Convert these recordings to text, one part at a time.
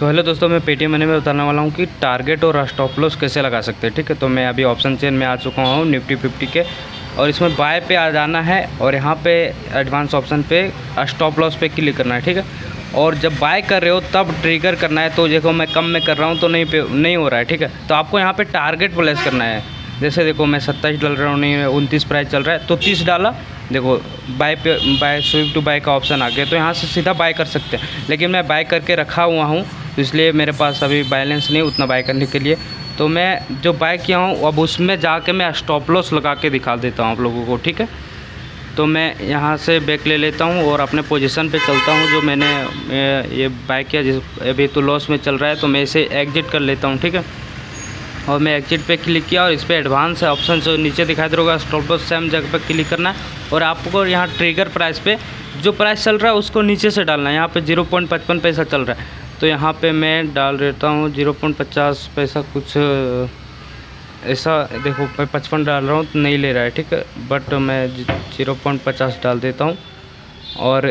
तो हेलो दोस्तों, मैं पेटीएम मनी में बताने वाला हूँ कि टारगेट और स्टॉप लॉस कैसे लगा सकते हैं, ठीक है? तो मैं अभी ऑप्शन चेन में आ चुका हूँ निफ्टी फिफ्टी के। और इसमें बाय पे आ जाना है और यहाँ पे एडवांस ऑप्शन पे स्टॉप लॉस पे क्लिक करना है, ठीक है? और जब बाय कर रहे हो, तब ट्रिगर करना है। तो देखो, मैं कम में कर रहा हूँ तो नहीं पे, नहीं हो रहा है, ठीक है? तो आपको यहाँ पे टारगेट प्लेस करना है। जैसे देखो, मैं सत्ताईस डल रहा हूँ, नहीं, उनतीस प्राइस चल रहा है। तो तीस डाला। देखो बाय पे बाय स्विप टू बाय का ऑप्शन आ गया। तो यहाँ से सीधा बाय कर सकते हैं। लेकिन मैं बाय करके रखा हुआ हूँ। तो इसलिए मेरे पास अभी बैलेंस नहीं उतना बाय करने के लिए। तो मैं जो बाय किया हूँ, अब उसमें जाके मैं स्टॉप लॉस लगा के दिखा देता हूँ आप लोगों को, ठीक है? तो मैं यहाँ से बैक ले लेता हूँ और अपने पोजीशन पे चलता हूँ जो मैंने ये बाय किया, जिस, अभी तो लॉस में चल रहा है तो मैं इसे एग्जिट कर लेता हूँ, ठीक है? और मैं एग्जिट पे क्लिक किया और इस पर एडवांस ऑप्शन जो नीचे दिखाई दे रहा स्टॉप लॉस सेम जगह पर क्लिक करना है। और आपको यहाँ ट्रिगर प्राइस पे, जो प्राइस चल रहा है उसको नीचे से डालना है, यहाँ पे ज़ीरो पॉइंट पचपन पैसा चल रहा है। तो यहाँ पे मैं डाल देता हूँ ज़ीरो पॉइंट पचास पैसा कुछ ऐसा देखो मैं पचपन डाल रहा हूँ तो नहीं ले रहा है, ठीक है? बट मैं ज़ीरो पॉइंट पचास डाल देता हूँ। और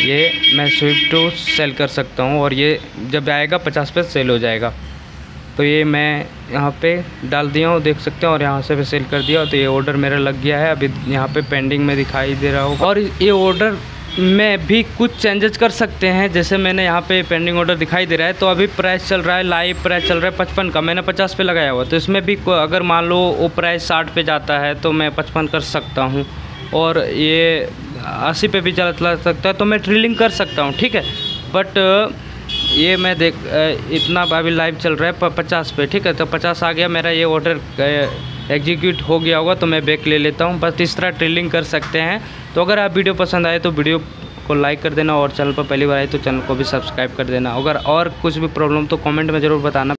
ये मैं स्विफ्ट टू सेल कर सकता हूँ, और ये जब आएगा पचास पे सेल हो जाएगा। तो ये मैं यहाँ पे डाल दिया हूँ, देख सकते हैं, और यहाँ से भी सेल कर दिया तो ये ऑर्डर मेरा लग गया है। अभी यहाँ पे पेंडिंग में दिखाई दे रहा होगा। और ये ऑर्डर में भी कुछ चेंजेस कर सकते हैं, जैसे मैंने यहाँ पे पेंडिंग ऑर्डर दिखाई दे रहा है तो अभी प्राइस चल रहा है लाइव प्राइस चल रहा है पचपन का, मैंने पचास पे लगाया हुआ तो इसमें भी अगर मान लो वो प्राइस साठ पे जाता है तो मैं पचपन कर सकता हूँ, और ये अस्सी पे भी चला सकता है तो मैं ट्रिलिंग कर सकता हूँ, ठीक है? बट ये मैं देख इतना अभी लाइव चल रहा है पचास पे, ठीक है? तो पचास आ गया, मेरा ये ऑर्डर एग्जीक्यूट हो गया होगा तो मैं बैक ले लेता हूँ। बस इस तरह ट्रेलिंग कर सकते हैं। तो अगर आप वीडियो पसंद आए तो वीडियो को लाइक कर देना और चैनल पर पहली बार आए तो चैनल को भी सब्सक्राइब कर देना। अगर और कुछ भी प्रॉब्लम तो कॉमेंट में ज़रूर बताना।